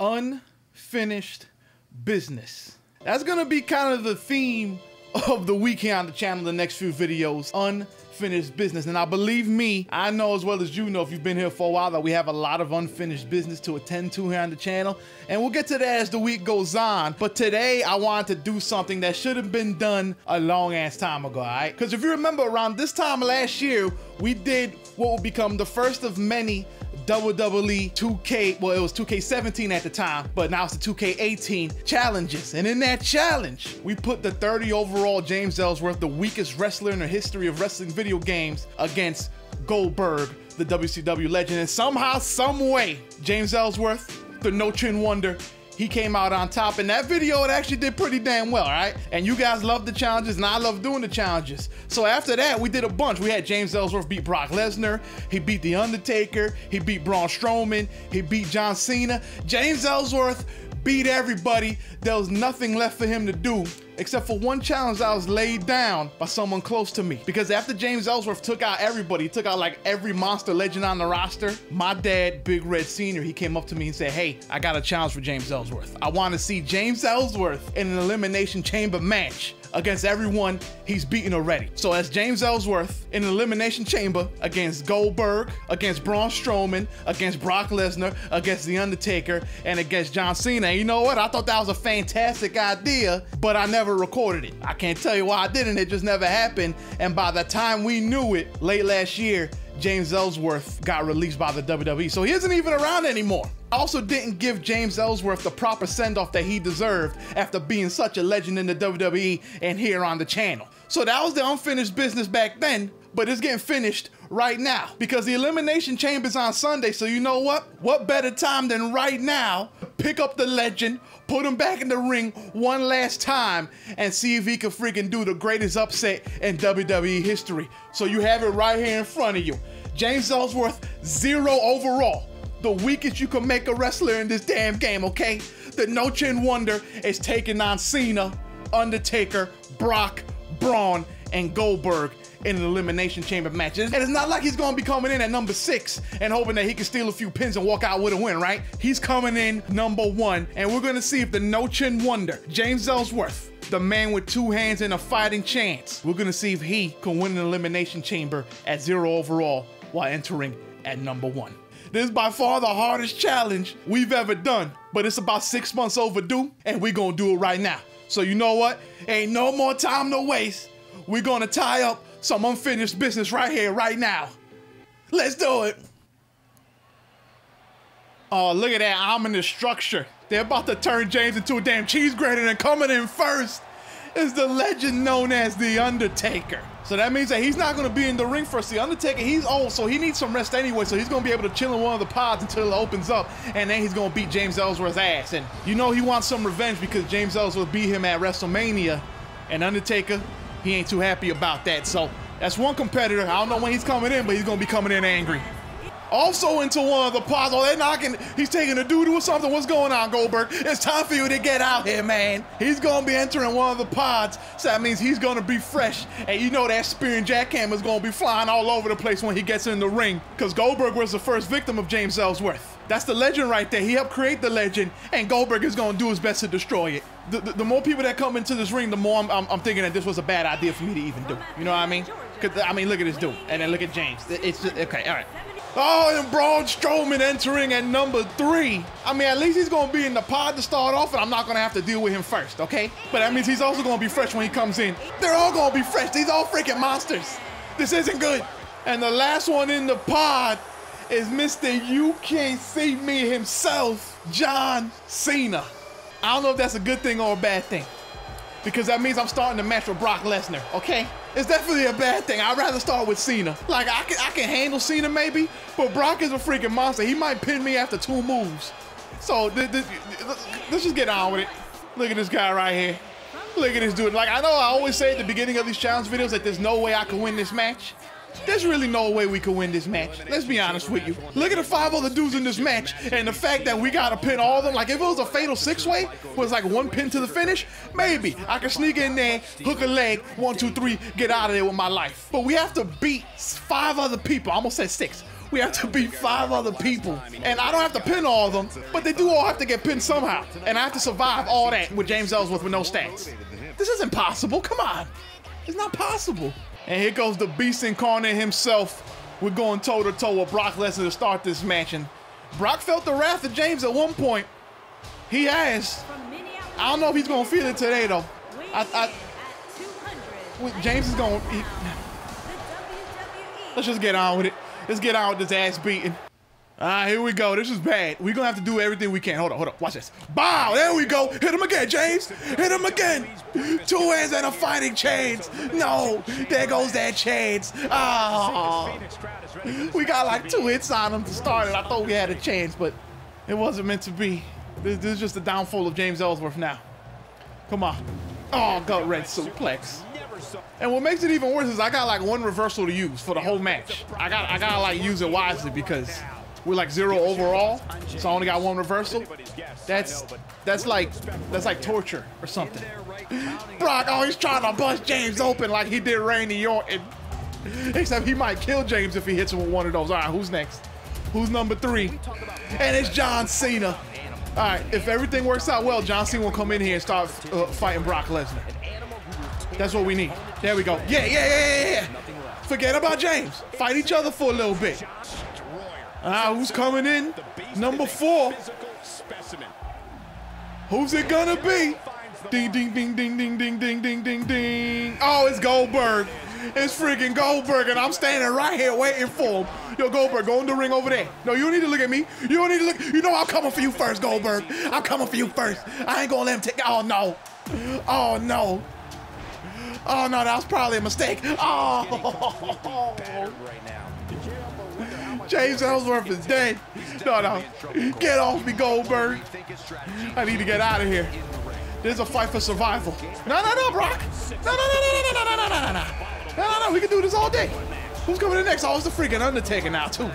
unfinished business. That's gonna be kind of the theme of the week here on the channel, the next few videos, unfinished business. And I believe me, I know as well as you know, if you've been here for a while, that we have a lot of unfinished business to attend to here on the channel. And we'll get to that as the week goes on. But today, I wanted to do something that should have been done a long ass time ago, all right? Because if you remember, around this time last year, we did what will become the first of many WWE 2K, well, it was 2K17 at the time, but now it's the 2K18 challenges. And in that challenge, we put the 30 overall James Ellsworth, the weakest wrestler in the history of wrestling video games, against Goldberg, the WCW legend. And somehow, some way, James Ellsworth, the no chin wonder, he came out on top. In that video, it actually did pretty damn well, right? And you guys love the challenges, and I love doing the challenges. So after that, we did a bunch. We had James Ellsworth beat Brock Lesnar. He beat The Undertaker. He beat Braun Strowman. He beat John Cena. James Ellsworth beat everybody. There was nothing left for him to do except for one challenge that was laid down by someone close to me. Because after James Ellsworth took out everybody, he took out like every monster legend on the roster, my dad, Big Red Sr., he came up to me and said, hey, I got a challenge for James Ellsworth. I want to see James Ellsworth in an Elimination Chamber match against everyone he's beaten already. So that's James Ellsworth in an elimination chamber against Goldberg, against Braun Strowman, against Brock Lesnar, against The Undertaker, and against John Cena. And you know what? I thought that was a fantastic idea, but I never recorded it. I can't tell you why I didn't. It just never happened. And by the time we knew it late last year, James Ellsworth got released by the WWE. So he isn't even around anymore. I Also didn't give James Ellsworth the proper send-off that he deserved after being such a legend in the WWE and here on the channel. So that was the unfinished business back then, but it's getting finished right now because the Elimination Chamber's on Sunday. So you know what? What better time than right now? Pick up the legend, put him back in the ring one last time, and see if he can freaking do the greatest upset in WWE history. So you have it right here in front of you. James Ellsworth, zero overall. The weakest you can make a wrestler in this damn game, okay? The No Chin Wonder is taking on Cena, Undertaker, Brock, Braun, and Goldberg in an elimination chamber matches. And it's not like he's gonna be coming in at number six and hoping that he can steal a few pins and walk out with a win, right? He's coming in number one, and we're gonna see if the no chin wonder, James Ellsworth, the man with two hands and a fighting chance, we're gonna see if he can win an elimination chamber at zero overall while entering at number one. This is by far the hardest challenge we've ever done, but it's about six months overdue, and we're gonna do it right now. So you know what? Ain't no more time to waste. We're gonna tie up some unfinished business right here, right now. Let's do it. Oh, look at that ominous structure. They're about to turn James into a damn cheese grater and coming in first is the legend known as The Undertaker. So that means that he's not going to be in the ring first. The Undertaker, he's old, so he needs some rest anyway. So he's going to be able to chill in one of the pods until it opens up, and then he's going to beat James Ellsworth's ass. And you know he wants some revenge because James Ellsworth beat him at WrestleMania, and Undertaker, he ain't too happy about that. So that's one competitor. I don't know when he's coming in, but he's going to be coming in angry. Also into one of the pods. Oh, they're knocking. He's taking a doo-doo or something. What's going on, Goldberg? It's time for you to get out here, man. He's going to be entering one of the pods. So that means he's going to be fresh. And you know that spear and jackhammer is going to be flying all over the place when he gets in the ring. Because Goldberg was the first victim of James Ellsworth. That's the legend right there. He helped create the legend, and Goldberg is going to do his best to destroy it. The, the, the more people that come into this ring, the more I'm, I'm, I'm, thinking that this was a bad idea for me to even do. You know what I mean? Cause, I mean, look at this dude, and then look at James. It's just, okay, all right. Oh, and Braun Strowman entering at number three. I mean, at least he's going to be in the pod to start off, and I'm not going to have to deal with him first, okay? But that means he's also going to be fresh when he comes in. They're all going to be fresh. These all freaking monsters. This isn't good. And the last one in the pod is Mr. You Can't See Me himself, John Cena. I don't know if that's a good thing or a bad thing because that means I'm starting the match with Brock Lesnar, okay? It's definitely a bad thing. I'd rather start with Cena. Like, I can, I can handle Cena maybe, but Brock is a freaking monster. He might pin me after two moves. So, th th let's just get on with it. Look at this guy right here. Look at this dude. Like, I know I always say at the beginning of these challenge videos that there's no way I can win this match. There's really no way we can win this match. Let's be honest with you. Look at the five other dudes in this match, and the fact that we gotta pin all of them. Like if it was a fatal six-way, was like one pin to the finish, maybe I could sneak in there, hook a leg, one, two, three, get out of there with my life. But we have to beat five other people. I almost said six. We have to beat five other people. And I don't have to pin all of them, but they do all have to get pinned somehow. And I have to survive all that with James Ellsworth with no stats. This isn't possible. Come on. It's not possible. And here goes the beast incarnate himself. We're going toe to toe with Brock Lesnar to start this match. And Brock felt the wrath of James at one point. He has. I don't know if he's going to feel it today, though. I, I, James is going to. Let's just get on with it. Let's get on with this ass beating. Ah, here we go. This is bad. We're gonna have to do everything we can. Hold on, hold on. Watch this. Bow! There we go. Hit him again, James. Hit him again. Two hands and a fighting chance. No, there goes that chance. Oh. We got like two hits on him to start it. I thought we had a chance, but it wasn't meant to be. This, this is just the downfall of James Ellsworth now. Come on. Oh, gutwrench suplex. And what makes it even worse is I got like one reversal to use for the whole match. I got I gotta like use it wisely because we're like zero overall, so I only got one reversal. That's that's like that's like torture or something. Brock always trying to bust James open like he did Randy Orton. Except he might kill James if he hits him with one of those. All right, who's next? Who's number three? And it's John Cena. All right, if everything works out well, John Cena will come in here and start uh, fighting Brock Lesnar. That's what we need. There we go. Yeah, yeah, yeah, yeah, yeah. Forget about James. Fight each other for a little bit. Ah, who's coming in? Number four. Who's it gonna be? Ding, ding, ding, ding, ding, ding, ding, ding, ding, ding. Oh, it's Goldberg. It's freaking Goldberg, and I'm standing right here waiting for him. Yo, Goldberg, go in the ring over there. No, you don't need to look at me. You don't need to look. You know I'm coming for you first, Goldberg. I'm coming for you first. I ain't gonna let him take. Oh no. Oh no. Oh no, that was probably a mistake. Oh. James Ellsworth is dead. No, no. Get off me, Goldberg. I need to get out of here. There's a fight for survival. No, no, no, Brock. No, no, no, no, no, no, no, no, no, no. No, no, no. We can do this all day. Who's coming in next? Oh, it's the freaking Undertaker now, too.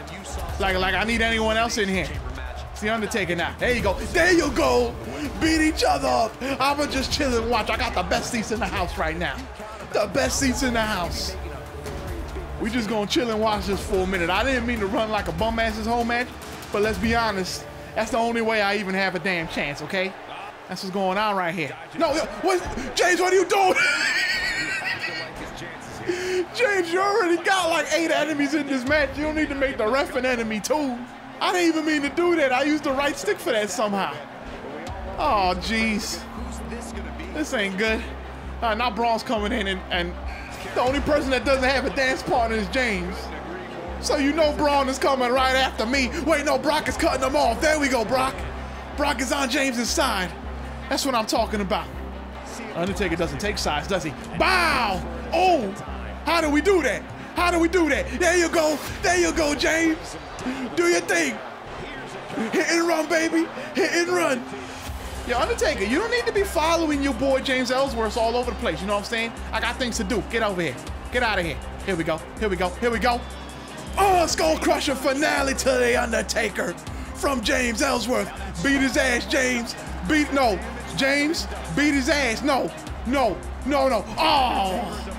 Like, like I need anyone else in here. It's the Undertaker now. There you go. There you go. Beat each other up. I'ma just chill and watch. I got the best seats in the house right now. The best seats in the house. We just gonna chill and watch this for a minute. I didn't mean to run like a bum ass this whole match, but let's be honest, that's the only way I even have a damn chance, okay? That's what's going on right here. No, what? James, what are you doing? James, you already got like eight enemies in this match. You don't need to make the ref an enemy too. I didn't even mean to do that. I used the right stick for that somehow. Oh, jeez. This ain't good. Uh, now Braun's coming in and, and the only person that doesn't have a dance partner is James. So you know Braun is coming right after me. Wait, no, Brock is cutting them off. There we go, Brock. Brock is on James's side. That's what I'm talking about. Undertaker doesn't take sides, does he? Bow! Oh! How do we do that? How do we do that? There you go. There you go, James. Do your thing. Hit and run, baby. Hit and run. Yo, Undertaker, you don't need to be following your boy James Ellsworth all over the place. You know what I'm saying? I got things to do. Get over here. Get out of here. Here we go. Here we go. Here we go. Oh, Skull Crushing Finale to The Undertaker from James Ellsworth. Beat his ass, James. Beat, no. James, beat his ass. No, no, no, no. Oh.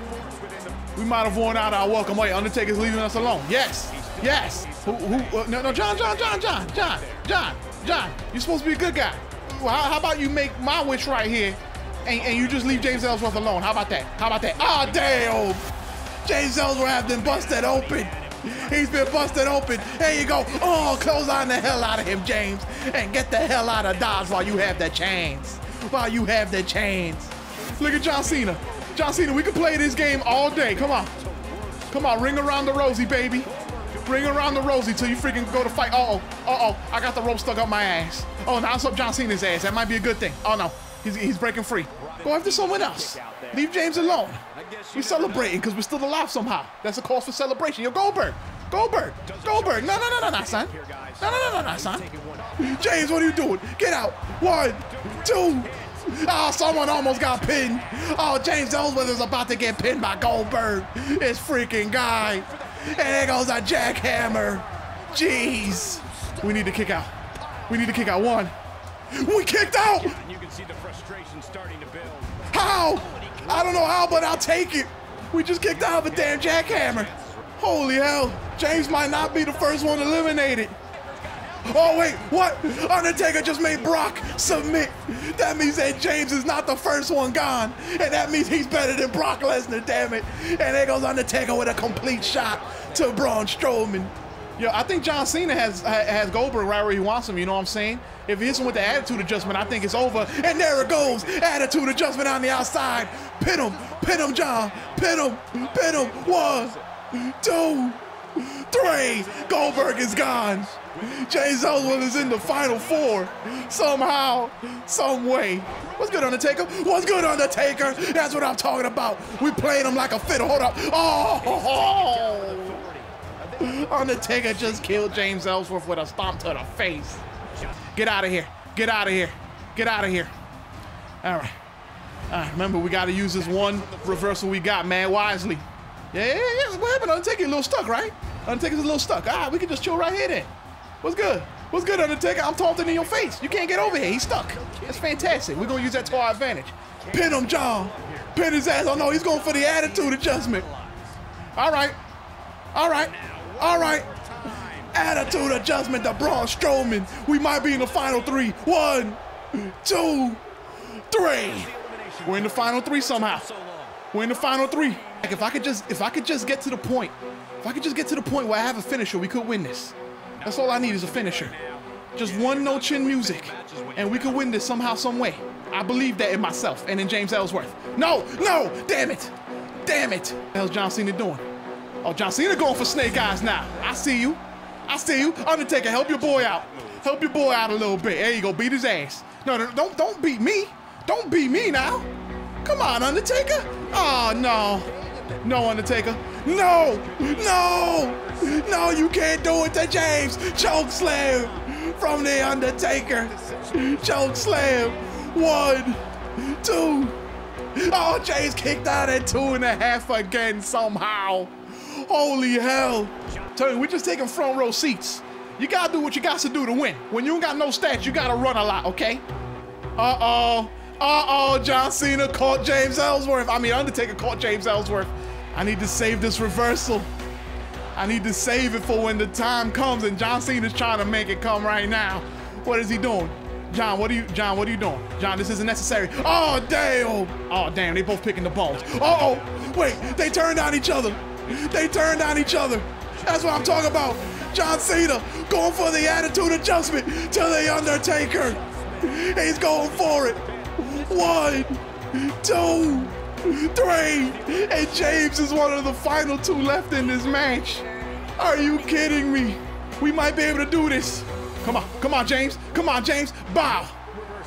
We might have worn out our welcome. Wait, Undertaker's leaving us alone. Yes, yes. Who, who, uh, no, no, John, John, John, John, John, John, John. You're supposed to be a good guy how, how about you make my wish right here and, and you just leave James Ellsworth alone? How about that? How about that? Oh, damn! James Ellsworth has been busted open. He's been busted open. There you go. Oh, clothesline the hell out of him, James. And get the hell out of Dodge while you have the chance. While you have the chance. Look at John Cena. John Cena, we can play this game all day. Come on. Come on, ring around the rosy, baby. Ring around the rosy till you freaking go to fight. Uh-oh. Uh-oh. I got the rope stuck up my ass. Oh, now it's up John Cena's ass. That might be a good thing. Oh, no. He's, he's breaking free. Go after someone else. Leave James alone. We're celebrating because we're still alive somehow. That's a cause for celebration. Yo, Goldberg. Goldberg. Goldberg. No, no, no, no, no, son. No, no, no, no, no, son. James, what are you doing? Get out. One, two. Oh, someone almost got pinned. Oh, James Ellsworth is about to get pinned by Goldberg. This freaking guy. And there goes a jackhammer. Jeez. We need to kick out. We need to kick out one. We kicked out. You can see the frustration starting to build. How? I don't know how, but I'll take it. We just kicked out of a damn jackhammer. Holy hell. James might not be the first one eliminated. Oh, wait, what? Undertaker just made Brock submit. That means that James is not the first one gone. And that means he's better than Brock Lesnar, damn it. And there goes Undertaker with a complete shot to Braun Strowman. Yo, I think John Cena has has Goldberg right where he wants him, you know what I'm saying? If he hits him with the attitude adjustment, I think it's over. And there it goes. Attitude adjustment on the outside. Pin him. Pin him, John. Pin him. Pin him. One, two, three. Goldberg is gone. James Ellsworth is in the final four. Somehow, some way. What's good, Undertaker? What's good, Undertaker? That's what I'm talking about. We played him like a fiddle. Hold up. Oh! Undertaker just killed James Ellsworth with a stomp to the face. Get out of here. Get out of here. Get out of here. All right. All right, remember, we got to use this one reversal we got, man, wisely. Yeah, yeah, yeah. What happened? Undertaker a little stuck, right? Undertaker's a little stuck. Right, we can just chill right here then. What's good? What's good, Undertaker? I'm taunting in your face. You can't get over here. He's stuck. That's fantastic. We're going to use that to our advantage. Pin him, John. Pin his ass. Oh, no, he's going for the attitude adjustment. All right. All right. All right. Attitude adjustment to Braun Strowman. We might be in the final three. One, two, three. We're in the final three somehow. We're in the final three. Like if I could just, if I could just get to the point, if I could just get to the point where I have a finisher, we could win this. That's all I need is a finisher. Just one no chin music, and we could win this somehow, some way. I believe that in myself and in James Ellsworth. No, no, damn it, damn it. The hell's John Cena doing? Oh, John Cena going for Snake Eyes now. I see you. I see you. Undertaker, help your boy out. Help your boy out a little bit. There you go. Beat his ass. No, no, don't, don't beat me. Don't beat me now. Come on, Undertaker. Oh, no. No, Undertaker. No, no, no, you can't do it to James. Choke slam from The Undertaker. Choke slam. One, two. Oh, James kicked out at two and a half again somehow. Holy hell. Tell you, we're just taking front row seats. You gotta do what you got to do to win. When you ain't got no stats, you gotta run a lot, okay? Uh-oh. Uh-oh, John Cena caught James Ellsworth. I mean, Undertaker caught James Ellsworth. I need to save this reversal. I need to save it for when the time comes and John Cena's trying to make it come right now. What is he doing? John, what are you, John, what are you doing? John, this isn't necessary. Oh, damn. Oh, damn, they both picking the bones. Uh-oh, wait, they turned on each other. They turned on each other. That's what I'm talking about. John Cena going for the attitude adjustment to The Undertaker. He's going for it. One, two, three. And James is one of the final two left in this match. Are you kidding me? We might be able to do this. Come on, come on, James. Come on, James. Bow.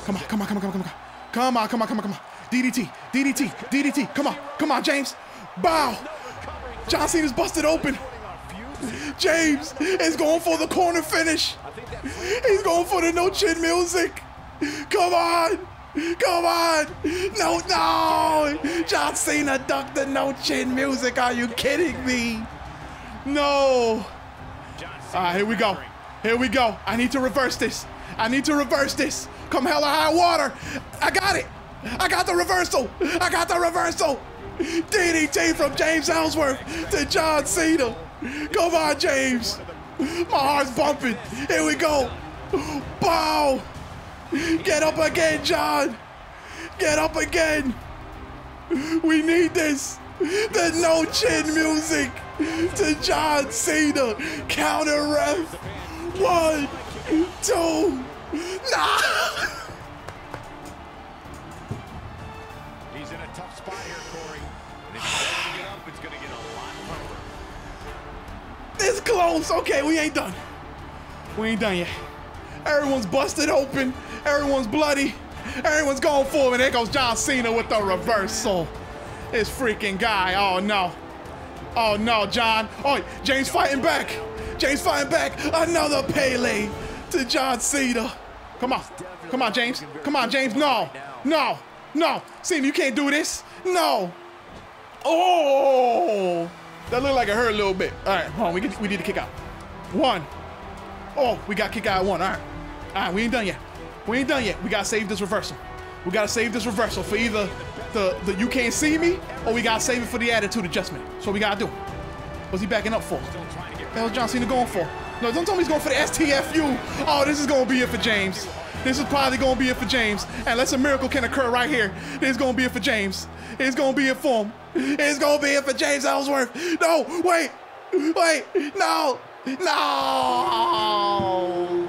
Come on, come on, come on, come on, come on. Come on, come on, come on, come on. DDT, DDT, DDT. Come on, come on, James. Bow. John Cena's busted open. James is going for the corner finish. He's going for the no chin music. Come on. Come on. No, no. John Cena ducked the no chin music. Are you kidding me? No. All right, here we go. Here we go. I need to reverse this. I need to reverse this. Come hell or high water. I got it. I got the reversal. I got the reversal. DDT from James Ellsworth to John Cena. Come on, James. My heart's bumping. Here we go. Bow. Get up again, John. Get up again. We need this. The no chin music to John Cena. Counter ref. One, two. Nah. He's in a tough spot here, Corey. And if he doesn't get up, it's going to get a lot tougher. This close. Okay, we ain't done. We ain't done yet. Everyone's busted open. Everyone's bloody. Everyone's going for him. And there goes John Cena with the reversal. This freaking guy. Oh, no. Oh, no, John. Oh, James fighting back. James fighting back. Another Pele to John Cena. Come on. Come on, James. Come on, James. No. No. No. Cena, you can't do this. No. Oh. That looked like it hurt a little bit. All right, hold on. We, get, we need to kick out. One. Oh, we got kick out one. All right. All right, we ain't done yet. We ain't done yet. We gotta save this reversal. We gotta save this reversal for either the, the you can't see me or we gotta save it for the attitude adjustment. So we gotta do. What's he backing up for? What was John Cena going for? No, don't tell me he's going for the STFU. Oh, this is to be it for James. This is probably to be it for James. Unless a miracle can occur right here, this is going to be it for James. It's to be it for him. It's to be it for James Ellsworth. No, wait, wait, no, no.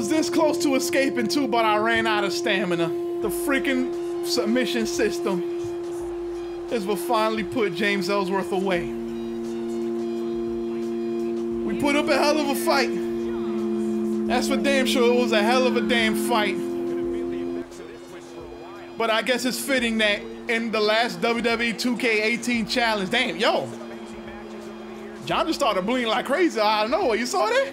Was this close to escaping too, but I ran out of stamina. The freaking submission system is what finally put James Ellsworth away. We put up a hell of a fight. That's for damn sure. It was a hell of a damn fight. But I guess it's fitting that in the last WWE 2K18 challenge, damn, yo, John just started bleeding like crazy I don't know. What you saw that?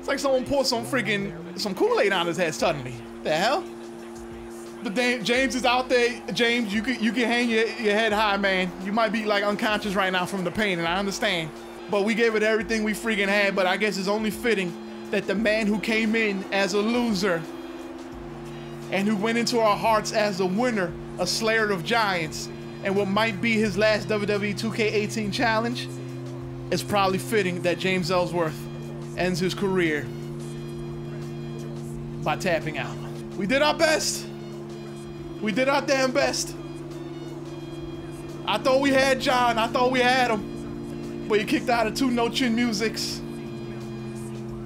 It's like someone poured some freaking some Kool-Aid on his head suddenly. The hell? But James is out there. James, you can you can hang your, your head high, man. You might be like unconscious right now from the pain, and I understand. But we gave it everything we freaking had. But I guess it's only fitting that the man who came in as a loser and who went into our hearts as a winner, a slayer of giants, and what might be his last WWE 2K18 challenge, it's probably fitting that James Ellsworth ends his career by tapping out. We did our best. We did our damn best. I thought we had John. I thought we had him. But he kicked out of two No Chin Musics.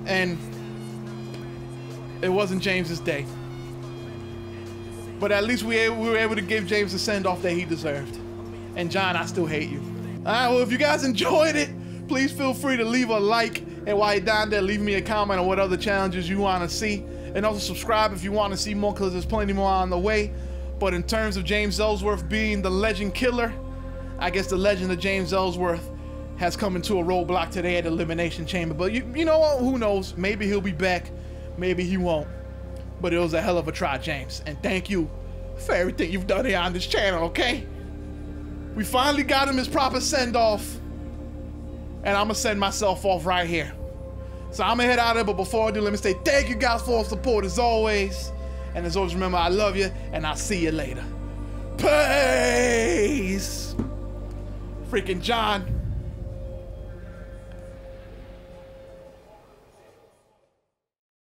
And it wasn't James's day. But at least we, we were able to give James the send off that he deserved. And John, I still hate you. All right, well, if you guys enjoyed it, please feel free to leave a like. And while you're down there, leave me a comment on what other challenges you want to see. And also subscribe if you want to see more, because there's plenty more on the way. But in terms of James Ellsworth being the legend killer, I guess the legend of James Ellsworth has come into a roadblock today at Elimination Chamber. But you, you know what? Who knows? Maybe he'll be back. Maybe he won't. But it was a hell of a try, James. And thank you for everything you've done here on this channel, okay? We finally got him his proper send-off. And I'm going to send myself off right here. So I'm to head out of there. But before I do, let me say thank you guys for support as always. And as always, remember, I love you. And I'll see you later. Peace. Freaking John.